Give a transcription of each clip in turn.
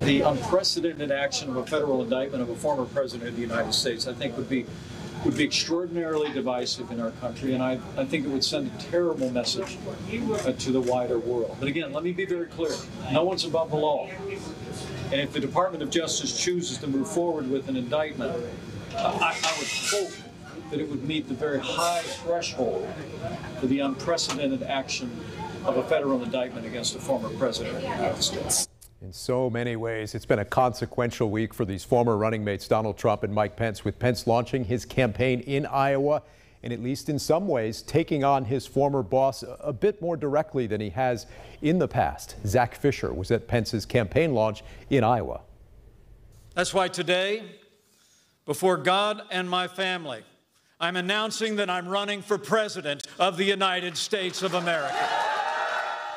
The unprecedented action of a federal indictment of a former president of the United States, I think, would be would be extraordinarily divisive in our country, and I, I think it would send a terrible message uh, to the wider world. But again, let me be very clear: no one's above the law, and if the Department of Justice chooses to move forward with an indictment, uh, I, I would hope that it would meet the very high threshold for the unprecedented action of a federal indictment against a former president of the United States. In so many ways, it's been a consequential week for these former running mates Donald Trump and Mike Pence, with Pence launching his campaign in Iowa and at least in some ways taking on his former boss a bit more directly than he has in the past. Zach Fisher was at Pence's campaign launch in Iowa. That's why today, before God and my family, I'm announcing that I'm running for President of the United States of America.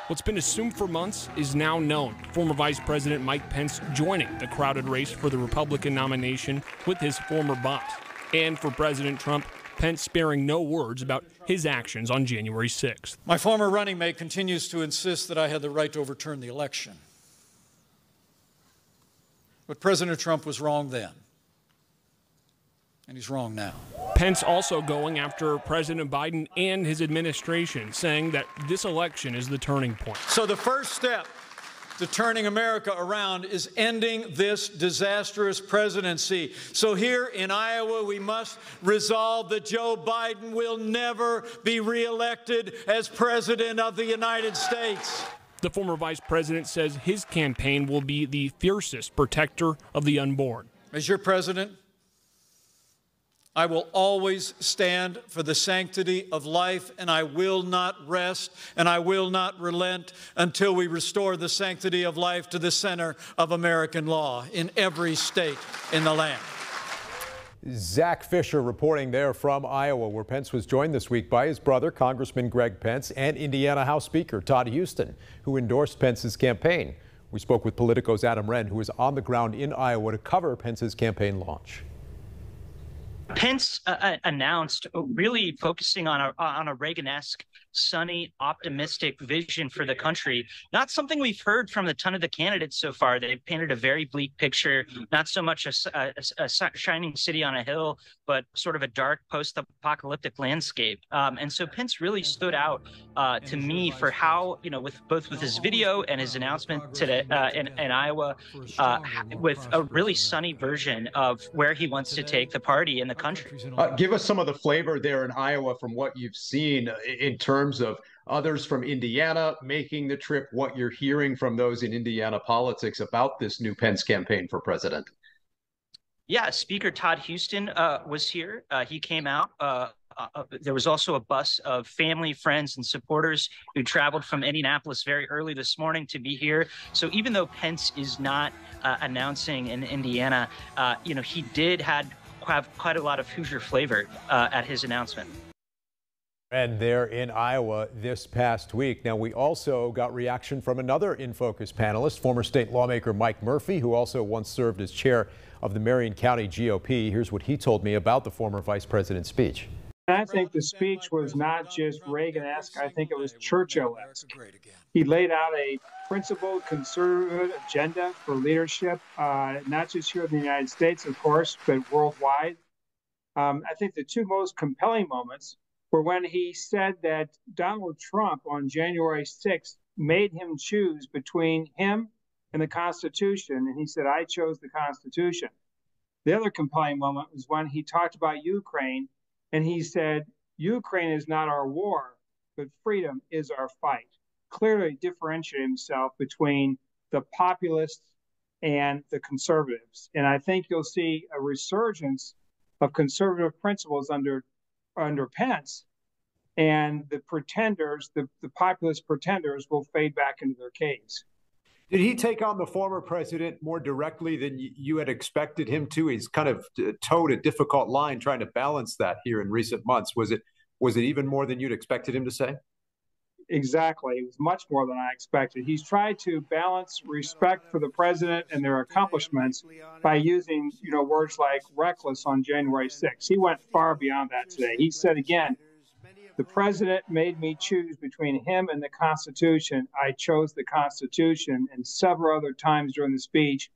What's been assumed for months is now known. Former Vice President Mike Pence joining the crowded race for the Republican nomination with his former boss. And for President Trump, Pence sparing no words about his actions on January 6th. My former running mate continues to insist that I had the right to overturn the election. But President Trump was wrong then and he's wrong now. Pence also going after President Biden and his administration, saying that this election is the turning point. So the first step to turning America around is ending this disastrous presidency. So here in Iowa, we must resolve that Joe Biden will never be reelected as President of the United States. The former vice president says his campaign will be the fiercest protector of the unborn. As your president, I will always stand for the sanctity of life, and I will not rest and I will not relent until we restore the sanctity of life to the center of American law in every state in the land. Zach Fisher reporting there from Iowa, where Pence was joined this week by his brother, Congressman Greg Pence, and Indiana House Speaker Todd Huston, who endorsed Pence's campaign. We spoke with Politico's Adam Wren, who was on the ground in Iowa to cover Pence's campaign launch. Pence uh, uh, announced uh, really focusing on a on a Reagan-esque, sunny, optimistic vision for the country. Not something we've heard from a ton of the candidates so far. They've painted a very bleak picture. Not so much a, a, a shining city on a hill, but sort of a dark post-apocalyptic landscape. Um, and so Pence really stood out uh, to me for how you know, with both with his video and his announcement today uh, in, in Iowa, uh, with a really sunny version of where he wants to take the party in the country. Uh, give us some of the flavor there in Iowa from what you've seen in terms of others from Indiana making the trip, what you're hearing from those in Indiana politics about this new Pence campaign for president. Yeah, Speaker Todd Huston uh, was here. Uh, he came out. Uh, uh there was also a bus of family, friends, and supporters who traveled from Indianapolis very early this morning to be here. So even though Pence is not uh, announcing in Indiana, uh, you know, he did had have quite a lot of Hoosier flavor uh, at his announcement. And there in Iowa this past week. Now, we also got reaction from another In Focus panelist, former state lawmaker Mike Murphy, who also once served as chair of the Marion County GOP. Here's what he told me about the former vice president's speech. I think the speech was not just Reagan esque, I think it was Churchill esque. He laid out a principled conservative agenda for leadership, uh, not just here in the United States, of course, but worldwide. Um, I think the two most compelling moments were when he said that Donald Trump on January 6th made him choose between him and the Constitution. And he said, I chose the Constitution. The other compelling moment was when he talked about Ukraine and he said, Ukraine is not our war, but freedom is our fight clearly differentiate himself between the populists and the conservatives. And I think you'll see a resurgence of conservative principles under under Pence, and the pretenders, the, the populist pretenders, will fade back into their caves. Did he take on the former president more directly than you had expected him to? He's kind of toed a difficult line trying to balance that here in recent months. Was it was it even more than you'd expected him to say? Exactly. It was much more than I expected. He's tried to balance respect for the president and their accomplishments by using, you know, words like reckless on January 6th. He went far beyond that today. He said again the president made me choose between him and the Constitution. I chose the Constitution, and several other times during the speech,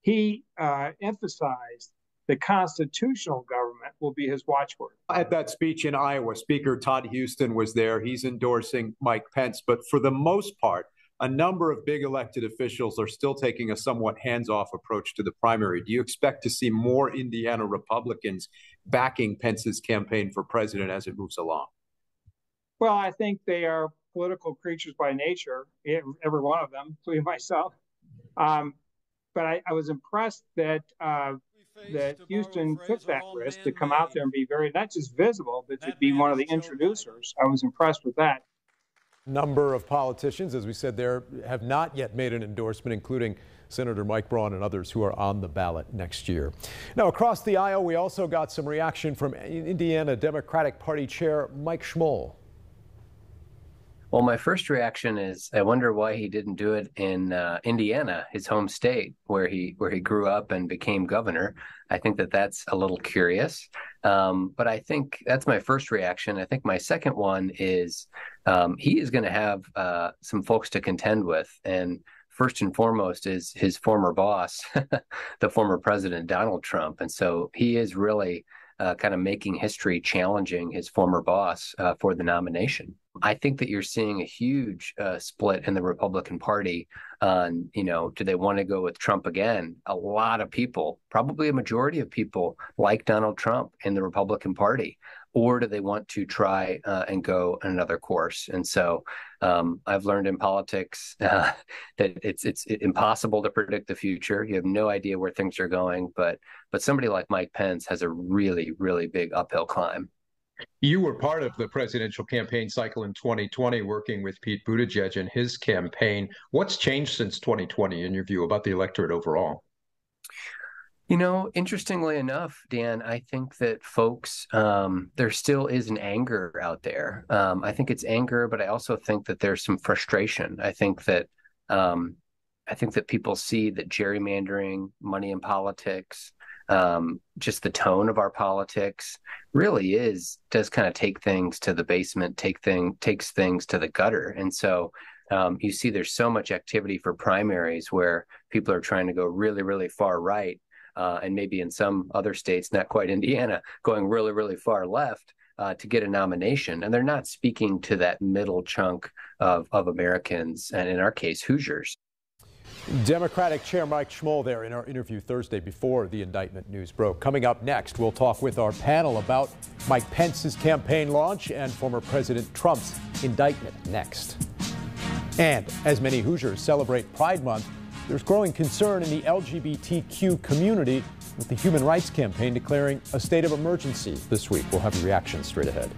he uh, emphasized the constitutional government will be his watchword. At that speech in Iowa, Speaker Todd Huston was there. He's endorsing Mike Pence. But for the most part, a number of big elected officials are still taking a somewhat hands off approach to the primary. Do you expect to see more Indiana Republicans backing Pence's campaign for president as it moves along? Well, I think they are political creatures by nature, every one of them, including myself. Um, but I, I, was impressed that uh, that Huston took that risk to come out there and be very not just visible, but to be one of the introducers. I was impressed with that. Number of politicians, as we said there, have not yet made an endorsement, including Senator Mike Braun and others who are on the ballot next year. Now, across the aisle, we also got some reaction from Indiana Democratic Party Chair Mike Schmuhl. Well, my first reaction is I wonder why he didn't do it in uh, Indiana, his home state, where he where he grew up and became governor. I think that that's a little curious. Um, but I think that's my first reaction. I think my second one is um, he is going to have uh, some folks to contend with. And first and foremost is his former boss, the former president, Donald Trump. And so he is really uh, kind of making history challenging his former boss uh, for the nomination. I think that you're seeing a huge uh, split in the Republican Party on, you know, do they want to go with Trump again? A lot of people, probably a majority of people, like Donald Trump in the Republican Party, or do they want to try uh, and go another course? And so, um, I've learned in politics uh, that it's it's impossible to predict the future. You have no idea where things are going, but but somebody like Mike Pence has a really really big uphill climb. You were part of the presidential campaign cycle in 2020, working with Pete Buttigieg and his campaign. What's changed since 2020, in your view, about the electorate overall? You know, interestingly enough, Dan, I think that folks, um, there still is an anger out there. Um, I think it's anger, but I also think that there's some frustration. I think that, um, I think that people see that gerrymandering, money in politics, um, just the tone of our politics really is does kind of take things to the basement, take thing takes things to the gutter, and so um, you see there's so much activity for primaries where people are trying to go really, really far right, uh, and maybe in some other states, not quite Indiana, going really, really far left. Uh, to get a nomination, and they're not speaking to that middle chunk of, of Americans, and in our case, Hoosiers. Democratic Chair Mike Schmuhl there in our interview Thursday before the indictment news broke. Coming up next, we'll talk with our panel about Mike Pence's campaign launch and former President Trump's indictment next. And as many Hoosiers celebrate Pride Month, there's growing concern in the LGBTQ community with the Human Rights Campaign declaring a state of emergency this week. We'll have a reaction straight ahead.